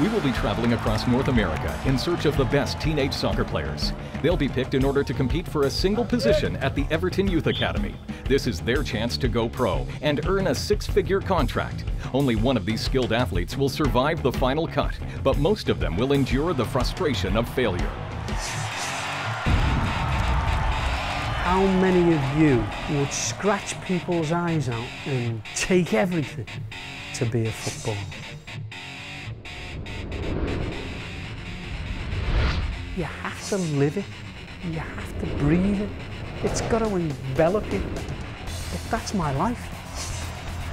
We will be traveling across North America in search of the best teenage soccer players. They'll be picked in order to compete for a single position at the Everton Youth Academy. This is their chance to go pro and earn a six figure contract. Only one of these skilled athletes will survive the final cut, but most of them will endure the frustration of failure. How many of you would scratch people's eyes out and take everything to be a footballer? You have to live it. You have to breathe it. It's got to envelop you. But that's my life.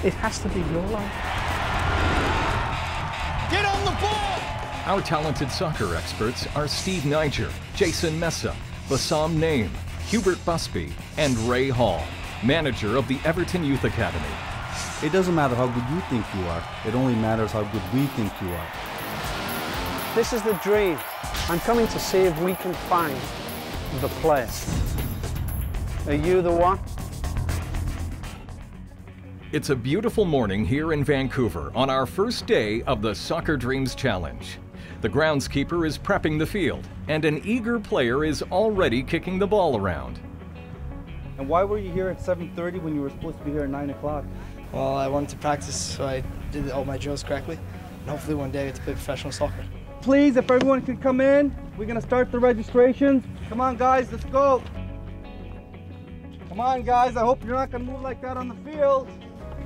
It has to be your life. Get on the ball! Our talented soccer experts are Steve Nijjar, Jason Mesa, Bassam Naim, Hubert Busby, and Ray Hall, manager of the Everton Youth Academy. It doesn't matter how good you think you are, it only matters how good we think you are. This is the dream. I'm coming to see if we can find the player. Are you the one? It's a beautiful morning here in Vancouver on our first day of the Soccer Dreams Challenge. The groundskeeper is prepping the field, and an eager player is already kicking the ball around. And why were you here at 7.30 when you were supposed to be here at 9 o'clock? Well, I wanted to practice so I did all my drills correctly. And hopefully one day I get to play professional soccer. Please, if everyone could come in, we're gonna start the registrations. Come on guys, let's go. Come on guys, I hope you're not gonna move like that on the field.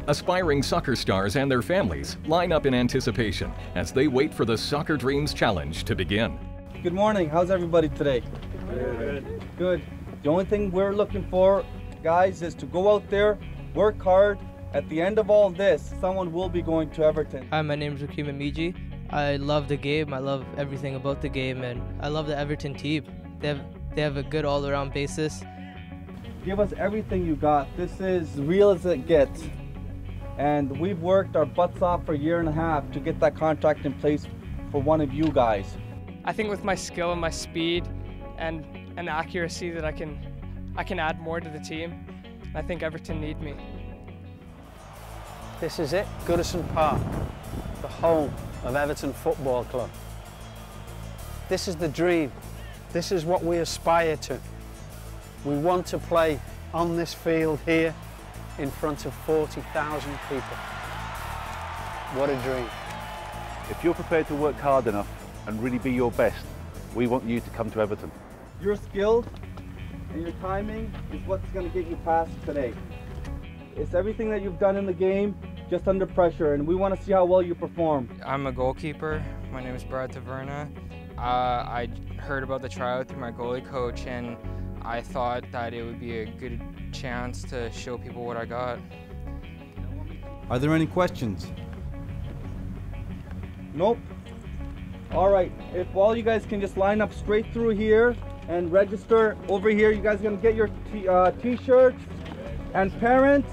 Aspiring soccer stars and their families line up in anticipation as they wait for the Soccer Dreams Challenge to begin. Good morning, how's everybody today? Good. Good. The only thing we're looking for, guys, is to go out there, work hard. At the end of all this, someone will be going to Everton. Hi, my name is Rakim Amiji. I love the game. I love everything about the game, and I love the Everton team. They have they have a good all-around basis. Give us everything you got. This is real as it gets. And we've worked our butts off for a year and a half to get that contract in place for one of you guys. I think with my skill and my speed and and accuracy that I can I can add more to the team. I think Everton need me. This is it, Goodison Park, the home of Everton Football Club. This is the dream. This is what we aspire to. We want to play on this field here in front of 40,000 people. What a dream. If you're prepared to work hard enough and really be your best, we want you to come to Everton. Your skill and your timing is what's going to get you past today. It's everything that you've done in the game, just under pressure, and we want to see how well you perform. I'm a goalkeeper. My name is Brad Taverna. Uh, I heard about the tryout through my goalie coach, and I thought that it would be a good chance to show people what I got. Are there any questions? Nope. All right, if all you guys can just line up straight through here and register over here, you guys gonna get your t- uh, t-shirts and parents.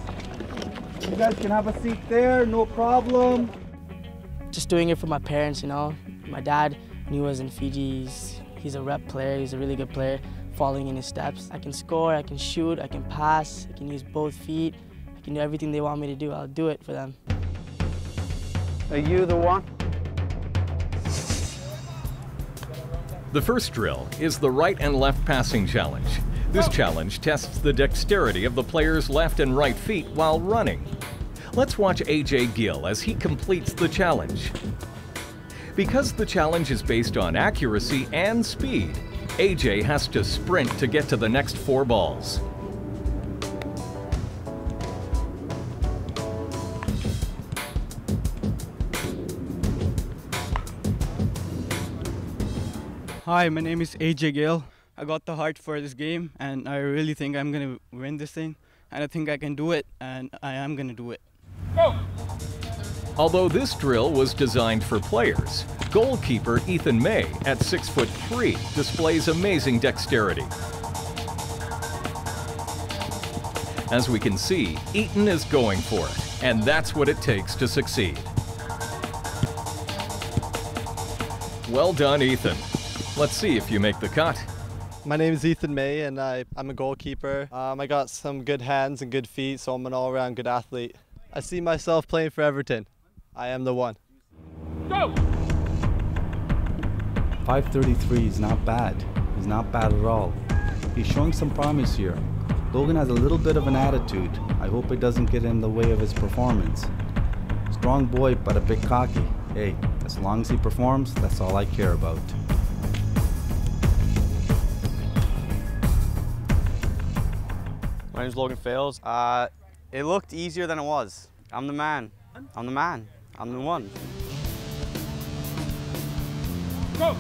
You guys can have a seat there, no problem. Just doing it for my parents, you know. My dad, knew he was in Fiji, he's, he's a rep player. He's a really good player, following in his steps. I can score, I can shoot, I can pass, I can use both feet. I can do everything they want me to do. I'll do it for them. Are you the one? The first drill is the right and left passing challenge. This challenge tests the dexterity of the player's left and right feet while running. Let's watch AJ Gill as he completes the challenge. Because the challenge is based on accuracy and speed, AJ has to sprint to get to the next four balls. Hi, my name is AJ Gale. I got the heart for this game, and I really think I'm gonna win this thing. And I think I can do it, and I am gonna do it. Although this drill was designed for players, goalkeeper Ethan May at 6 foot 3 displays amazing dexterity. As we can see, Ethan is going for it, and that's what it takes to succeed. Well done, Ethan. Let's see if you make the cut. My name is Ethan May, and I, I'm a goalkeeper. Um, I got some good hands and good feet, so I'm an all around good athlete. I see myself playing for Everton. I am the one. Go! 533 is not bad. He's not bad at all. He's showing some promise here. Logan has a little bit of an attitude. I hope it doesn't get in the way of his performance. Strong boy, but a bit cocky. Hey, as long as he performs, that's all I care about. My name's Logan Fails. Uh, it looked easier than it was. I'm the man. I'm the man. I'm the one. Go!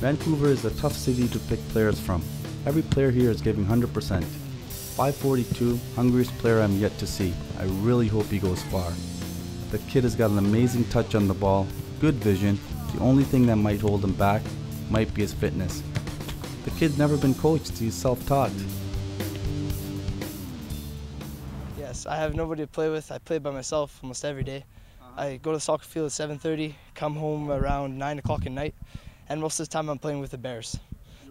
Vancouver is a tough city to pick players from. Every player here is giving 100%. 542, hungriest player I'm yet to see. I really hope he goes far. The kid has got an amazing touch on the ball, good vision. The only thing that might hold him back might be his fitness. The kid's never been coached, he's self-taught. Yes, I have nobody to play with. I play by myself almost every day. Uh-huh. I go to the soccer field at 7.30, come home around 9 o'clock at night, and most of the time I'm playing with the Bears.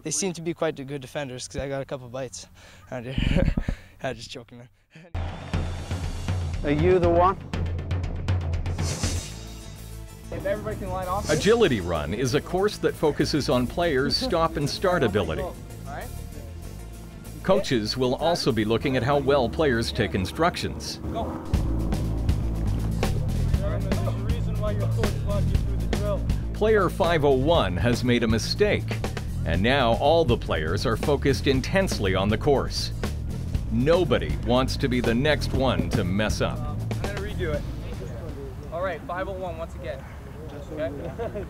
They seem to be quite good defenders because I got a couple bites around here. I'm just joking, man. Are you the one? If everybody can line off. Agility Run is a course that focuses on players' stop and start ability. Coaches will also be looking at how well players take instructions. Player 501 has made a mistake, and now all the players are focused intensely on the course. Nobody wants to be the next one to mess up. I'm gonna redo it. All right, 501 once again. Okay?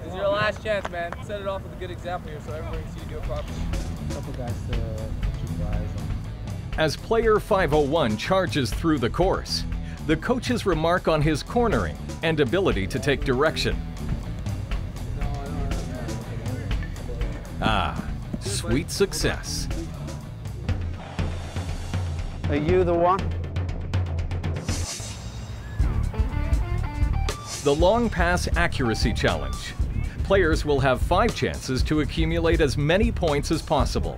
this is your last chance, man. Set it off with a good example here so everybody can see you do it properly. couple guys to keep eyes on. As player 501 charges through the course, the coaches remark on his cornering and ability to take direction. Ah, sweet success. Are you the one? The Long Pass Accuracy Challenge. Players will have five chances to accumulate as many points as possible.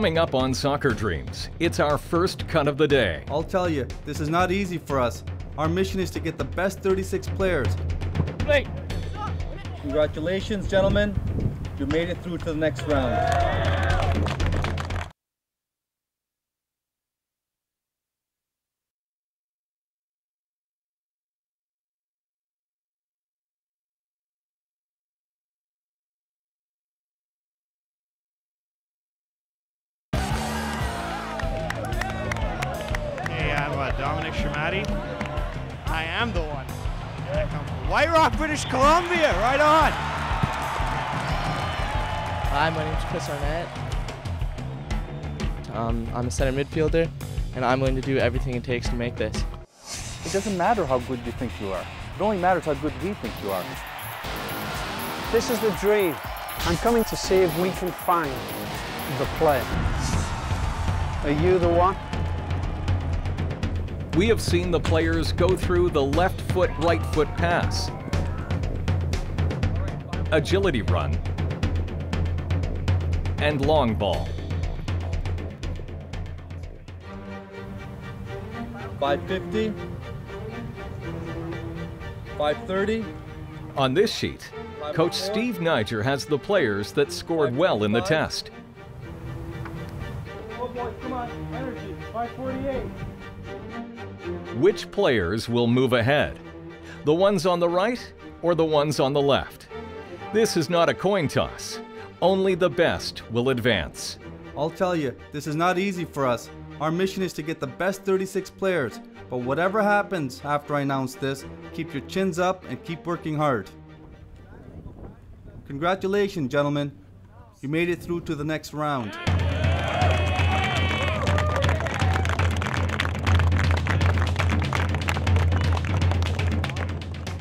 Coming up on Soccer Dreams, it's our first cut of the day. I'll tell you, this is not easy for us. Our mission is to get the best 36 players. Play. Congratulations, gentlemen. You made it through to the next round. British Columbia. Right on. Hi, my name's Chris Arnett. Um, I'm a center midfielder, and I'm willing to do everything it takes to make this. It doesn't matter how good you think you are. It only matters how good we think you are. This is the dream. I'm coming to see if we can find the player. Are you the one? We have seen the players go through the left foot, right foot pass, agility run, and long ball. Five fifty. Five thirty. On this sheet, Coach Steve Nijjar has the players that scored well in the test. Oh boys, come on, energy. 548. Which players will move ahead? The ones on the right or the ones on the left? This is not a coin toss. Only the best will advance. I'll tell you, this is not easy for us. Our mission is to get the best 36 players, but whatever happens after I announce this, keep your chins up and keep working hard. Congratulations, gentlemen. You made it through to the next round.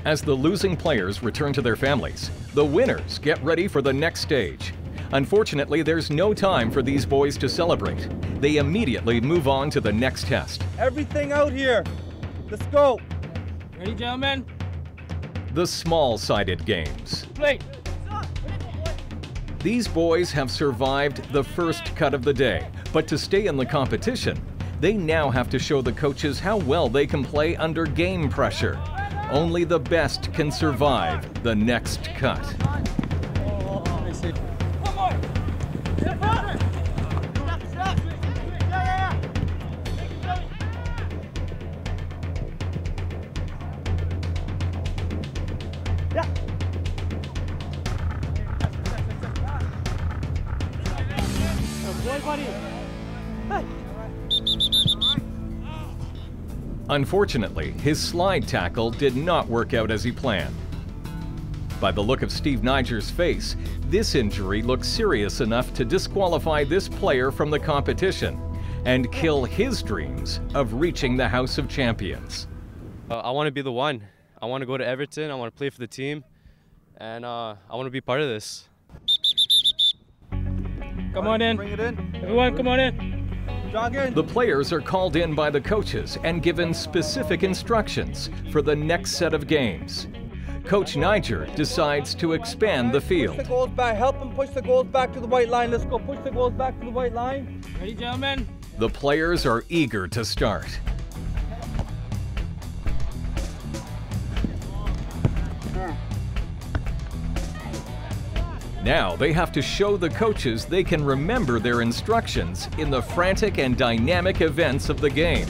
As the losing players return to their families, the winners get ready for the next stage. Unfortunately, there's no time for these boys to celebrate. They immediately move on to the next test. Everything out here. Let's go. Ready, gentlemen? The small-sided games. Play. These boys have survived the first cut of the day, but to stay in the competition, they now have to show the coaches how well they can play under game pressure. Only the best can survive the next cut. Unfortunately, his slide tackle did not work out as he planned. By the look of Steve Nijjar's face, this injury looks serious enough to disqualify this player from the competition and kill his dreams of reaching the House of Champions. Uh, I want to be the one. I want to go to Everton. I want to play for the team. And uh, I want to be part of this. Come on in. Bring it in. Everyone, come on in. Jog. The players are called in by the coaches and given specific instructions for the next set of games. Coach Nijjar decides to expand the Push field. the goals back. Help him push the goals back to the white line. Let's go. Push the goals back to the white line. Ready, gentlemen? The players are eager to start. Now they have to show the coaches they can remember their instructions in the frantic and dynamic events of the game.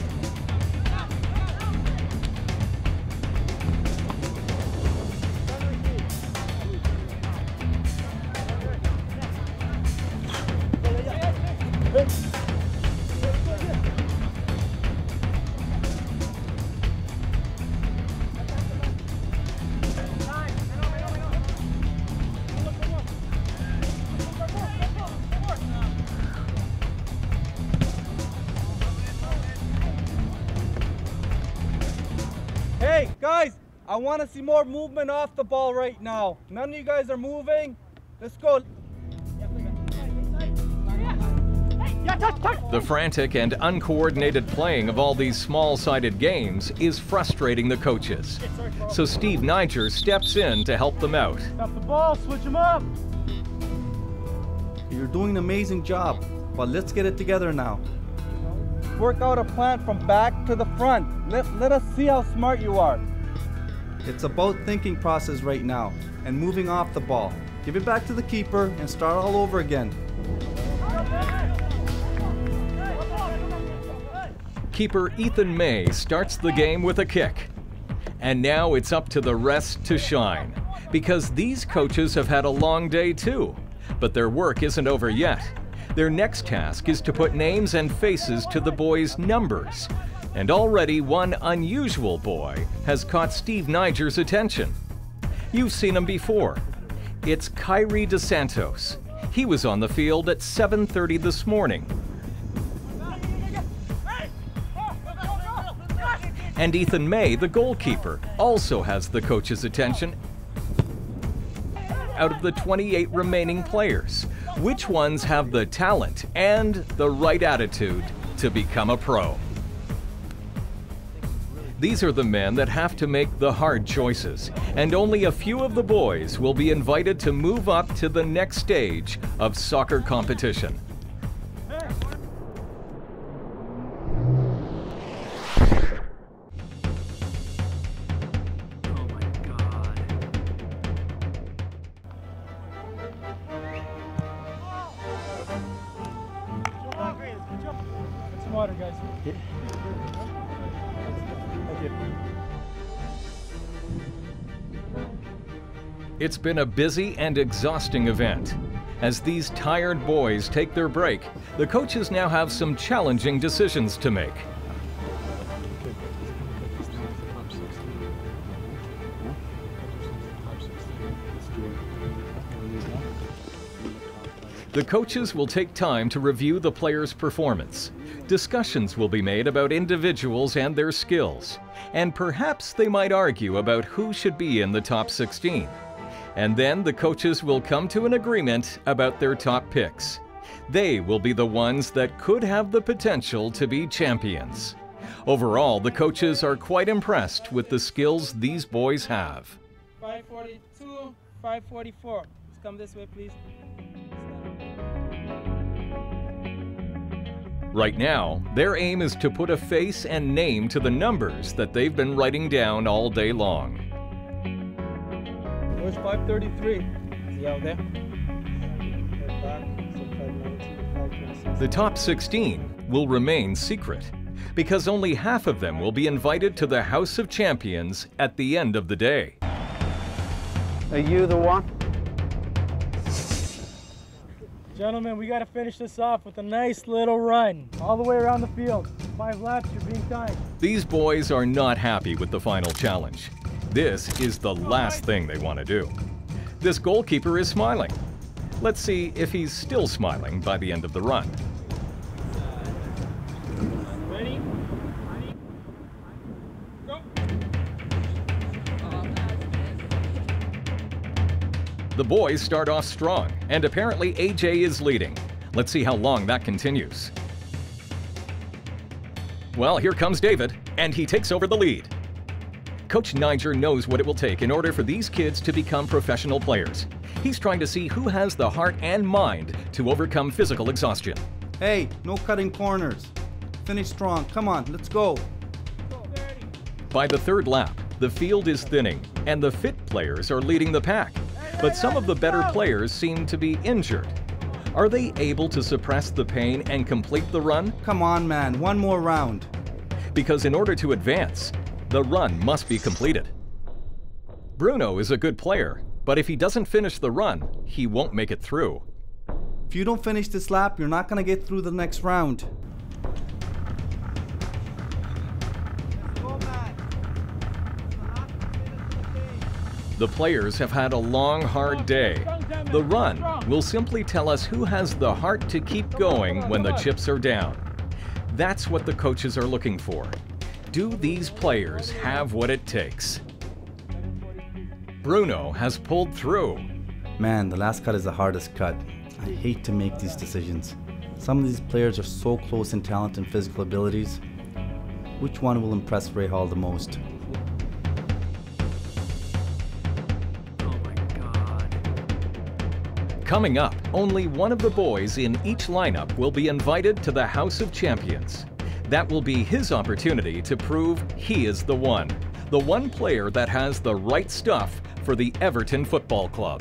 Want to see more movement off the ball right now. None of you guys are moving. Let's go. The frantic and uncoordinated playing of all these small-sided games is frustrating the coaches. So Steve Nijjar steps in to help them out. Got the ball, switch them up. You're doing an amazing job, but let's get it together now. Work out a plan from back to the front. Let, let us see how smart you are. It's about thinking process right now and moving off the ball. Give it back to the keeper and start all over again. Keeper Ethan May starts the game with a kick. And now it's up to the rest to shine. Because these coaches have had a long day too. But their work isn't over yet. Their next task is to put names and faces to the boys' numbers. And already one unusual boy has caught Steve Nijjar's attention. You've seen him before. It's Kyrie DeSantos. He was on the field at 7:30 this morning. And Ethan May, the goalkeeper, also has the coach's attention. Out of the 28 remaining players, which ones have the talent and the right attitude to become a pro? These are the men that have to make the hard choices, and only a few of the boys will be invited to move up to the next stage of soccer competition. Oh water, guys. Thank you. It's been a busy and exhausting event. As these tired boys take their break, the coaches now have some challenging decisions to make. The coaches will take time to review the players' performance. Discussions will be made about individuals and their skills. And perhaps they might argue about who should be in the top 16. And then the coaches will come to an agreement about their top picks. They will be the ones that could have the potential to be champions. Overall, the coaches are quite impressed with the skills these boys have. 542, 544. Let's come this way, please. Right now, their aim is to put a face and name to the numbers that they've been writing down all day long. Where's 533? Is he out there? The top 16 will remain secret because only half of them will be invited to the House of Champions at the end of the day. Are you the one? Gentlemen, we got to finish this off with a nice little run all the way around the field. Five laps, you're being timed. These boys are not happy with the final challenge. This is the last thing they want to do. This goalkeeper is smiling. Let's see if he's still smiling by the end of the run. The boys start off strong, and apparently AJ is leading. Let's see how long that continues. Well, here comes David, and he takes over the lead. Coach Nijjar knows what it will take in order for these kids to become professional players. He's trying to see who has the heart and mind to overcome physical exhaustion. Hey, no cutting corners. Finish strong. Come on, let's go. By the third lap, the field is thinning, and the fit players are leading the pack. But some of the better players seem to be injured. Are they able to suppress the pain and complete the run? Come on, man, one more round. Because in order to advance, the run must be completed. Bruno is a good player, but if he doesn't finish the run, he won't make it through. If you don't finish this lap, you're not going to get through the next round. The players have had a long, hard day. The run will simply tell us who has the heart to keep going when the chips are down. That's what the coaches are looking for. Do these players have what it takes? Bruno has pulled through. Man, the last cut is the hardest cut. I hate to make these decisions. Some of these players are so close in talent and physical abilities. Which one will impress Ray Hall the most? Coming up, only one of the boys in each lineup will be invited to the House of Champions. That will be his opportunity to prove he is the one. The one player that has the right stuff for the Everton Football Club.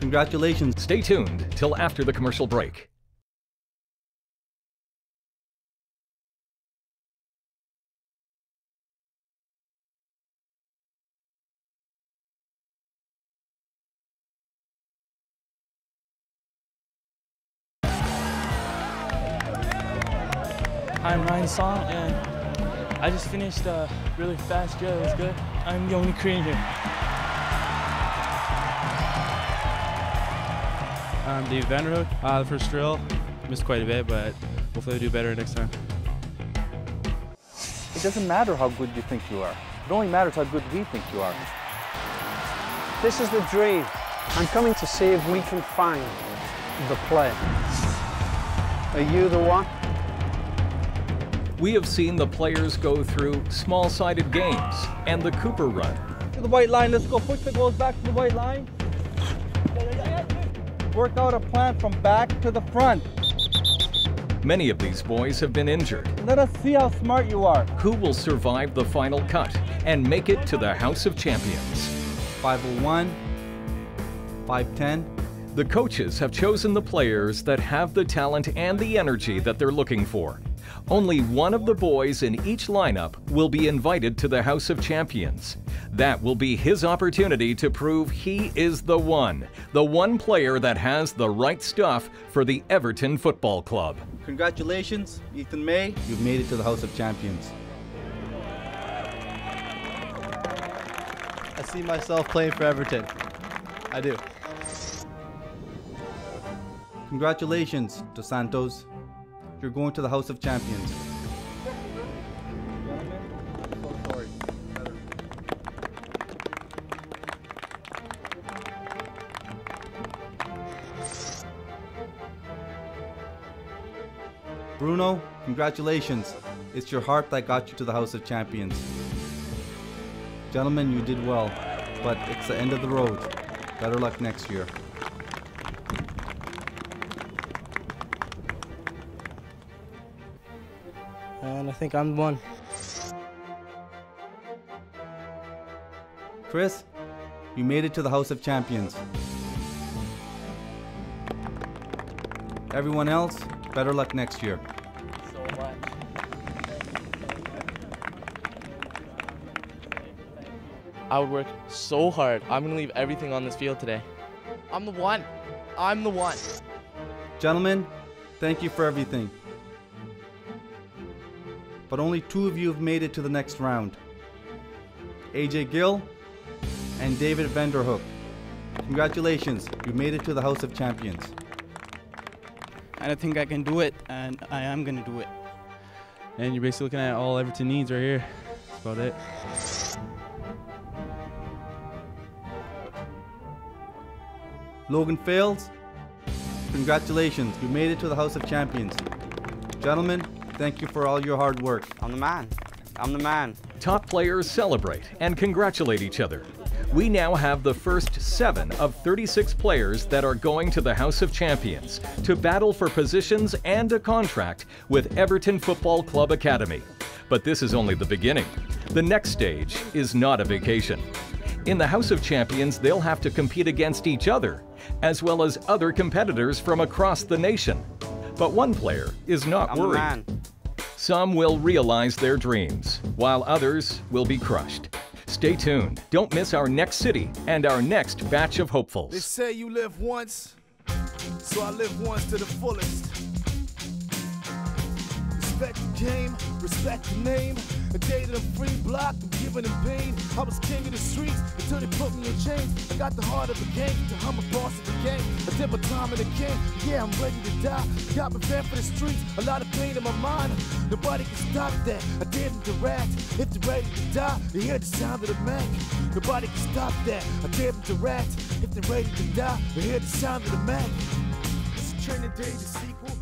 Congratulations. Stay tuned till after the commercial break. Just finished a really fast drill. It was good. I'm the only Korean here. I'm Dave Vanderhook. Uh, the first drill, missed quite a bit, but hopefully I do better next time. It doesn't matter how good you think you are. It only matters how good we think you are. This is the dream. I'm coming to see if we can find the player. Are you the one? We have seen the players go through small-sided games and the Cooper run. To the white line, let's go. Push the goals back to the white line. Work out a plan from back to the front. Many of these boys have been injured. Let us see how smart you are. Who will survive the final cut and make it to the House of Champions? 501, 510. The coaches have chosen the players that have the talent and the energy that they're looking for. Only one of the boys in each lineup will be invited to the House of Champions. That will be his opportunity to prove he is the one, the one player that has the right stuff for the Everton Football Club. Congratulations, Ethan May. You've made it to the House of Champions. I see myself playing for Everton. I do. Congratulations, Dos Santos. You're going to the House of Champions. Bruno, congratulations. It's your heart that got you to the House of Champions. Gentlemen, you did well, but it's the end of the road. Better luck next year. Think I'm the one. Chris, you made it to the House of Champions. Everyone else, better luck next year. So much. I would work so hard. I'm gonna leave everything on this field today. I'm the one. I'm the one. Gentlemen, thank you for everything. But only two of you have made it to the next round. AJ Gill and David Vanderhook. Congratulations, you made it to the House of Champions. And I think I can do it, and I am gonna do it. And you're basically looking at all Everton needs right here. That's about it. Logan Fails, congratulations, you made it to the House of Champions. Gentlemen, thank you for all your hard work. I'm the man. I'm the man. Top players celebrate and congratulate each other. We now have the first seven of 36 players that are going to the House of Champions to battle for positions and a contract with Everton Football Club Academy. But this is only the beginning. The next stage is not a vacation. In the House of Champions, they'll have to compete against each other, as well as other competitors from across the nation. But one player is not I'm worried. man. Some will realize their dreams, while others will be crushed. Stay tuned. Don't miss our next city and our next batch of They hopefuls. say you live once, so I live once to the fullest. Respect the game, respect the name. A day that I'm free blocked, I'm giving them pain. I was king of the streets until they put me in chains. I got the heart of a gangster, I'm a boss of the gang. I did my time in the game, yeah, I'm ready to die. Got prepared for the streets, a lot of pain in my mind. Nobody can stop that, I didn't direct. If they're ready to die, they hear the sound of the Mac. Nobody can stop that, I didn't direct. If they're ready to die, they hear the sound of the Mac. It's a training day, the sequel, the